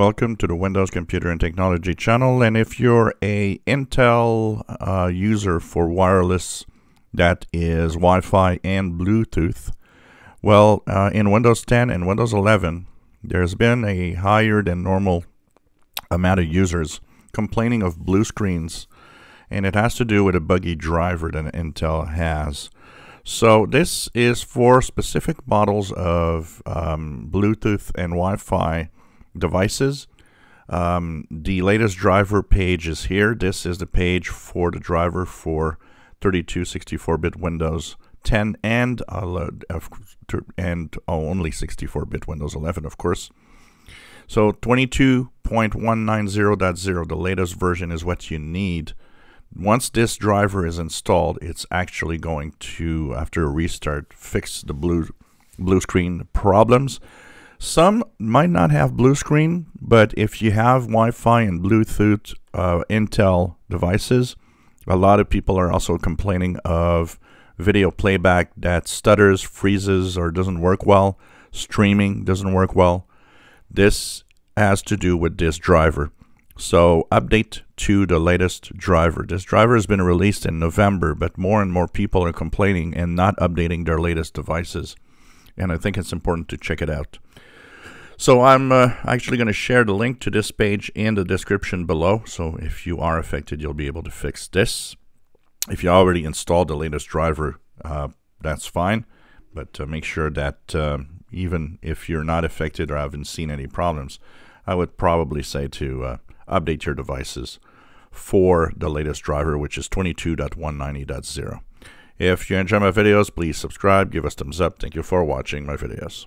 Welcome to the Windows Computer and Technology channel. And if you're a Intel uh, user for wireless, that is Wi-Fi and Bluetooth, well, uh, in Windows 10 and Windows 11, there's been a higher than normal amount of users complaining of blue screens, and it has to do with a buggy driver that Intel has. So this is for specific models of um, Bluetooth and Wi-Fi devices. Um, the latest driver page is here. This is the page for the driver for 32, 64-bit Windows 10 and uh, and only 64-bit Windows 11, of course. So 22.190.0, the latest version, is what you need. Once this driver is installed, it's actually going to, after a restart, fix the blue blue screen problems. Some might not have blue screen, but if you have Wi-Fi and Bluetooth uh, Intel devices, a lot of people are also complaining of video playback that stutters, freezes, or doesn't work well. Streaming doesn't work well. This has to do with this driver. So update to the latest driver. This driver has been released in November, but more and more people are complaining and not updating their latest devices. And I think it's important to check it out. So I'm uh, actually going to share the link to this page in the description below. So if you are affected, you'll be able to fix this. If you already installed the latest driver, uh, that's fine. But uh, make sure that um, even if you're not affected or haven't seen any problems, I would probably say to uh, update your devices for the latest driver, which is 22.190.0. If you enjoy my videos, please subscribe, give us thumbs up. Thank you for watching my videos.